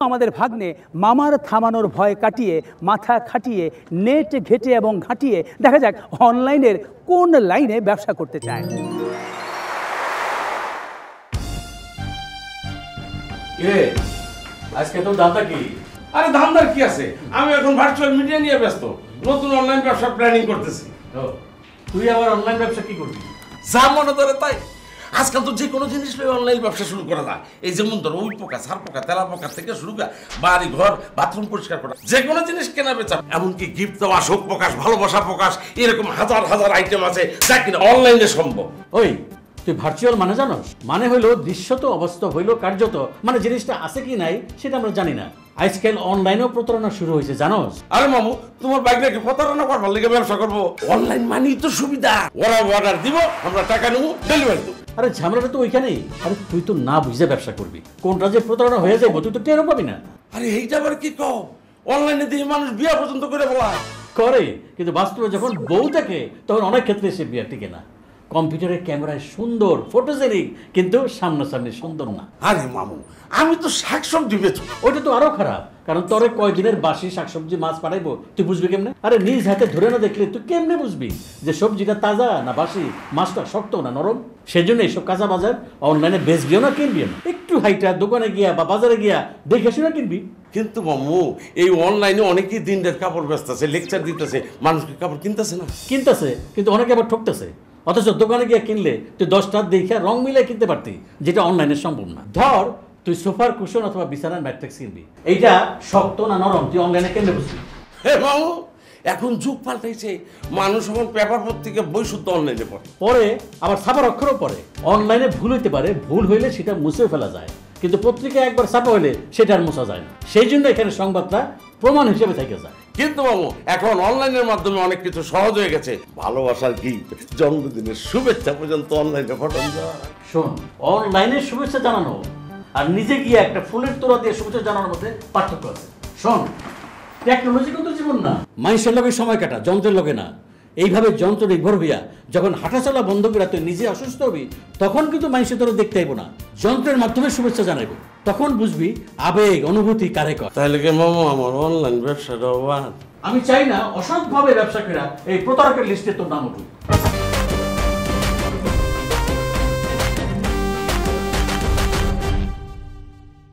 আমাদের ভাগ্নে মামার থামানোর ভয় কাটিয়ে মাথা খাটিয়ে নেট ঘেটে এবং ঘাটিয়ে দেখা যাক অনলাইনের কোন লাইনে ব্যবসা করতে চায়। আজকে তোর দাদা কি? আরে ধান্দার কি আছে? আমি এখন ভার্চুয়াল মিডিয়া নিয়ে ব্যস্ত। নতুন অনলাইন ব্যবসা প্ল্যানিং করতেছি। তুই আবার অনলাইন ব্যবসা কি করবি? যা মনে ধরে তাই। আজকাল তো যে কোনো জিনিস লয়ে অনলাইন ব্যবসা শুরু করা যায়। এই যেমন ধরো ওই পোকা সার পোকা তেলা পোকা থেকে শুরু করে বাড়ি ঘর বাথরুম পরিষ্কার করা। যে কোনো জিনিস কেনা বেচা। এমনকি গিফট দেওয়া শোক প্রকাশ ভালোবাসা প্রকাশ এরকম হাজার হাজার আইটেম আছে যা কিনা অনলাইনে সম্ভব। ওই তুই ভার্চুয়াল মানে জানো মানে হইল দৃশ্যত অবস্থা হইল কার্যত মানে জিনিসটা আছে কি নাই সেটা আমরা জানি না। আজকাল অনলাইনেও প্রতারণা শুরু হয়েছে জানো আরে মামু তোমার বাইক নাকি প্রতারণা করবার লেগে ব্যবসা করব। অনলাইন মানেই তো সুবিধা। ওরা অর্ডার দিব আমরা টাকা নেব ডেলিভারি দেবো। আরে ঝামেলাটা তো ওইখানেই। আরে তুই তো না বুঝে ব্যবসা করবি। কোনটা যে প্রতারণা হয়ে যাব তুই তো টেরও পাবি না। আরে এইটা আবার কি কম? অনলাইনে দিয়ে মানুষ বিয়া পর্যন্ত করে বলা করে কিন্তু বাস্তবে যখন বউ থাকে তখন অনেক ক্ষেত্রে সে বিয়া টিকে না। কম্পিউটারের ক্যামেরায় সুন্দর ফটোজেনিক কিন্তু সামনাসামনি সুন্দর না। আরে মামু আমি তো শাকসবজি বেচো ওইটা তো আরও খারাপ কারণ তোরে কয়দিনের বাসি শাকসবজি মাছ পাঠাইবো তুই বুঝবি কেমনে? আরে নিজ হাতে ধরে না দেখলে তুই কেমনে বুঝবি যে সবজিটা তাজা না বাসি মাছটা শক্ত না নরম? সেজন্য এইসব কাঁচা বাজার অনলাইনে বেচবিও না কিনবিও না। একটু হাইটা দোকানে গিয়া বা বাজারে গিয়া দেখে শুনে কিনবি। কিন্তু মামু এই অনলাইনে অনেকেই দিন রাত কাপড় ব্যস্তাছে লেকচার দিতেছে মানুষকে কাপড় কিনতেছে না। কিনতেছে কিন্তু অনেকে আবার ঠকতেছে। অথচ দোকানে গিয়ে কিনলে তুই দশটা দেখে রং মিলাই কিনতে পারতি যেটা অনলাইনে সম্ভব না। ধর তুই সোফার কুশন অথবা বিছানার ম্যাট্রিক্স কিনবি। এইটা শক্ত না নরম তুই অনলাইনে কিনলে বুঝবি। হে এখন যুগ পাল্টাইছে মানুষ এখন পেপার পত্রিকা বই শুদ্ধ অনলাইনে পড়ে। পরে আবার ছাপার অক্ষরও পড়ে। অনলাইনে ভুল হইতে পারে ভুল হইলে সেটা মুছে ফেলা যায়। কিন্তু পত্রিকায় একবার ছাপা হইলে সেটা আর মোছা যায় না। সেই জন্য এখানে সংবাদটা প্রমাণ হিসেবে থেকে যায়। কিন্তু বাবু এখন অনলাইনের মাধ্যমে অনেক কিছু সহজ হয়ে গেছে। ভালোবাসার কি? জন্মদিনের শুভেচ্ছা পর্যন্ত অনলাইনে পাঠানো যায় শোন অনলাইনে শুভেচ্ছা জানানো আর নিজে গিয়ে একটা ফুলের তোরা দিয়ে শুভেচ্ছা জানানোর মধ্যে পার্থক্য আছে। শোন টেকনোলজি কিন্তু জীবন না। মানুষের লোকের সময় কাটা যন্ত্রের লোকে না। এইভাবে যন্ত্র নির্ভর হইয়া যখন হাঁটাচলা বন্ধ করে তুই নিজে অসুস্থ হবি তখন কিন্তু মানুষের তোর দেখতে আইব না। যন্ত্রের মাধ্যমে শুভেচ্ছা জানাইব। তখন বুঝবি আবেগ অনুভূতি কারে কর তাহলে কি মামু আমার অনলাইন ব্যবসাটা আমি চাই না অসৎভাবে ব্যবসা করা এই প্রতারকের লিস্টে তোর নাম উঠুক।